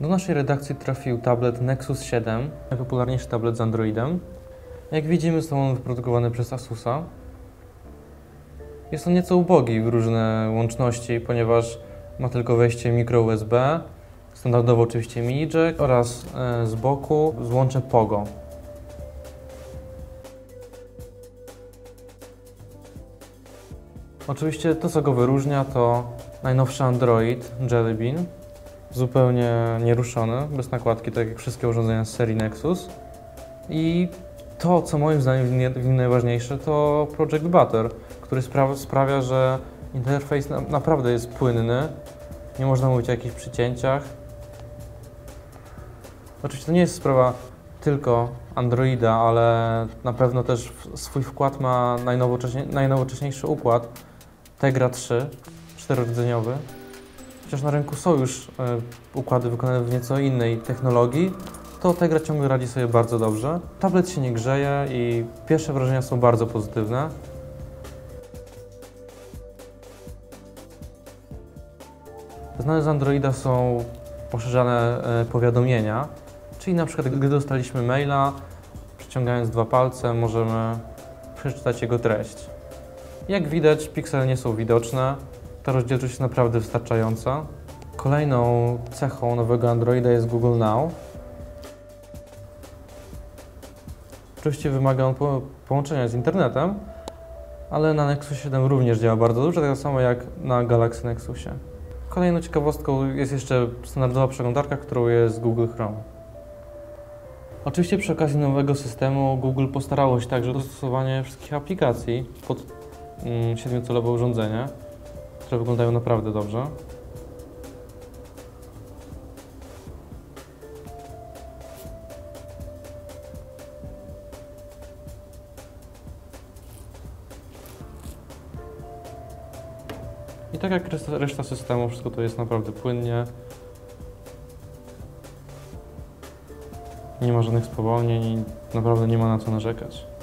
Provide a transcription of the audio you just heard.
Do naszej redakcji trafił tablet Nexus 7, najpopularniejszy tablet z Androidem. Jak widzimy, są on wyprodukowany przez Asusa. Jest on nieco ubogi w różne łączności, ponieważ ma tylko wejście micro USB, standardowo oczywiście mini jack oraz e, z boku złącze Pogo. Oczywiście to, co go wyróżnia, to najnowszy Android Jelly Bean, zupełnie nieruszony, bez nakładki, tak jak wszystkie urządzenia z serii Nexus. I to, co moim zdaniem w nim- najważniejsze, to Project Butter, który spra- sprawia, że interfejs na- naprawdę jest płynny, nie można mówić o jakichś przycięciach. Oczywiście to nie jest sprawa tylko Androida, ale na pewno też swój wkład ma najnowocześnie, najnowocześniejszy układ Tegra 3, czterorodzeniowy. Chociaż na rynku są już e, układy wykonane w nieco innej technologii, to Tegra ciągle radzi sobie bardzo dobrze. Tablet się nie grzeje i pierwsze wrażenia są bardzo pozytywne. Znane z Androida są poszerzane e, powiadomienia, czyli na przykład gdy dostaliśmy maila, przyciągając dwa palce możemy przeczytać jego treść. Jak widać, piksele nie są widoczne, ta rozdzielczość jest naprawdę wystarczająca. Kolejną cechą nowego Androida jest Google Now. Oczywiście wymaga on po połączenia z internetem, ale na Nexus 7 również działa bardzo dobrze, tak samo jak na Galaxy Nexusie. Kolejną ciekawostką jest jeszcze standardowa przeglądarka, którą jest Google Chrome. Oczywiście przy okazji nowego systemu Google postarało się także o dostosowanie wszystkich aplikacji pod mm, 7-calowe urządzenie, które wyglądają naprawdę dobrze. I tak jak reszta, systemu, wszystko to jest naprawdę płynnie. Nie ma żadnych spowolnień i naprawdę nie ma na co narzekać.